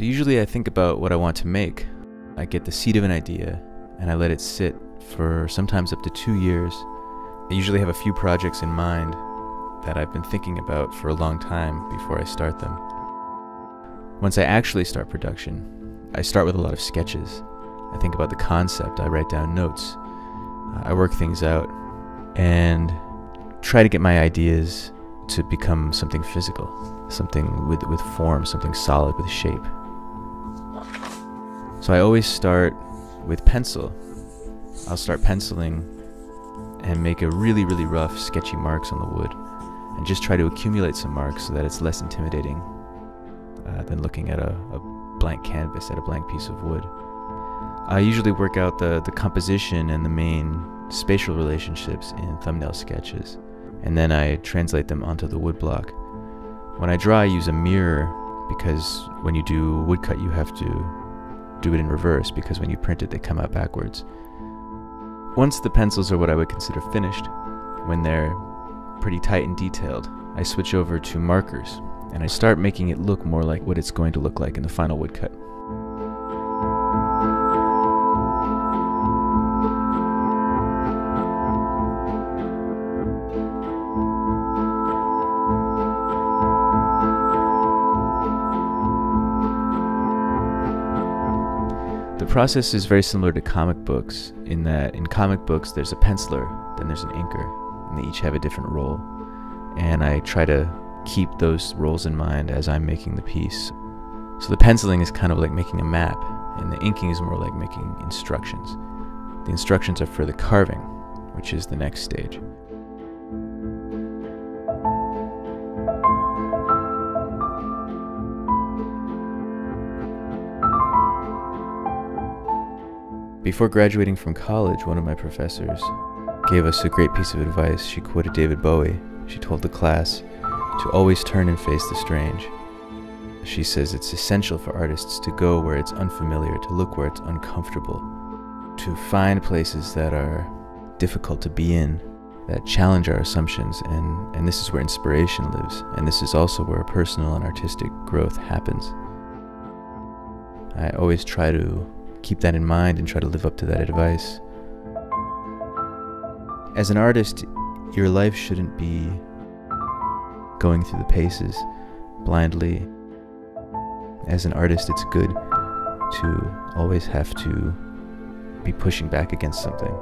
So usually I think about what I want to make. I get the seed of an idea and I let it sit for sometimes up to two years. I usually have a few projects in mind that I've been thinking about for a long time before I start them. Once I actually start production, I start with a lot of sketches. I think about the concept, I write down notes, uh, I work things out, and try to get my ideas to become something physical, something with, with form, something solid with shape. So I always start with pencil. I'll start penciling and make a really, really rough, sketchy marks on the wood and just try to accumulate some marks so that it's less intimidating uh, than looking at a, a blank canvas, at a blank piece of wood. I usually work out the, the composition and the main spatial relationships in thumbnail sketches, and then I translate them onto the woodblock. When I draw, I use a mirror because when you do woodcut, you have to do it in reverse because when you print it, they come out backwards. Once the pencils are what I would consider finished, when they're pretty tight and detailed, I switch over to markers and I start making it look more like what it's going to look like in the final woodcut. Process is very similar to comic books in that in comic books there's a penciler, then there's an inker, and they each have a different role. And I try to keep those roles in mind as I'm making the piece. So the penciling is kind of like making a map, and the inking is more like making instructions. The instructions are for the carving, which is the next stage. Before graduating from college, one of my professors gave us a great piece of advice. She quoted David Bowie. She told the class to always turn and face the strange. She says it's essential for artists to go where it's unfamiliar, to look where it's uncomfortable, to find places that are difficult to be in, that challenge our assumptions, and, and this is where inspiration lives, and this is also where personal and artistic growth happens. I always try to keep that in mind and try to live up to that advice. As an artist, your life shouldn't be going through the paces blindly. As an artist, it's good to always have to be pushing back against something.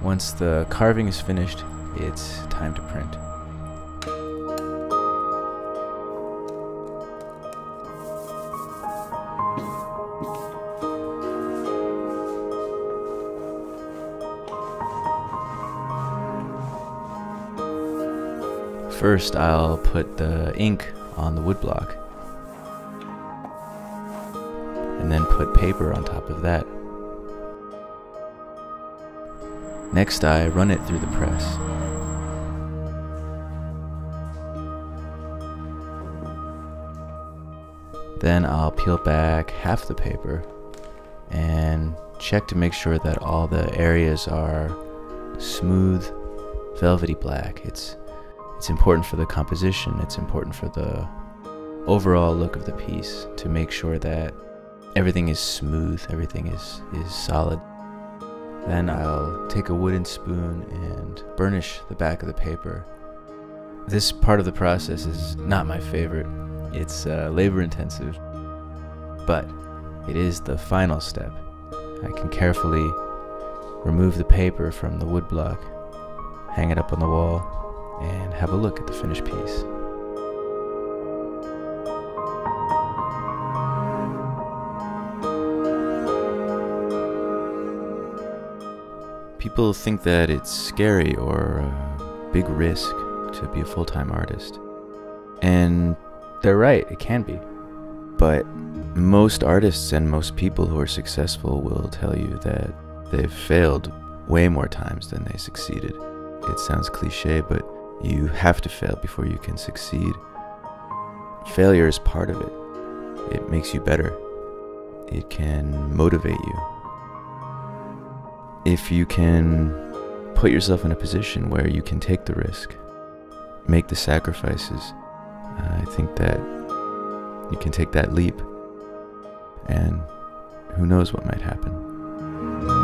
Once the carving is finished, it's time to print. First, I'll put the ink on the woodblock, and then put paper on top of that. Next, I run it through the press. Then I'll peel back half the paper and check to make sure that all the areas are smooth, velvety black. It's it's important for the composition, it's important for the overall look of the piece to make sure that everything is smooth, everything is, is solid. Then I'll take a wooden spoon and burnish the back of the paper. This part of the process is not my favorite. It's uh, labor intensive, but it is the final step. I can carefully remove the paper from the woodblock, hang it up on the wall, and have a look at the finished piece. People think that it's scary or a big risk to be a full time artist. And they're right, it can be. But most artists and most people who are successful will tell you that they've failed way more times than they succeeded. It sounds cliche, but you have to fail before you can succeed. Failure is part of it. It makes you better. It can motivate you. If you can put yourself in a position where you can take the risk, make the sacrifices, I think that you can take that leap, and who knows what might happen.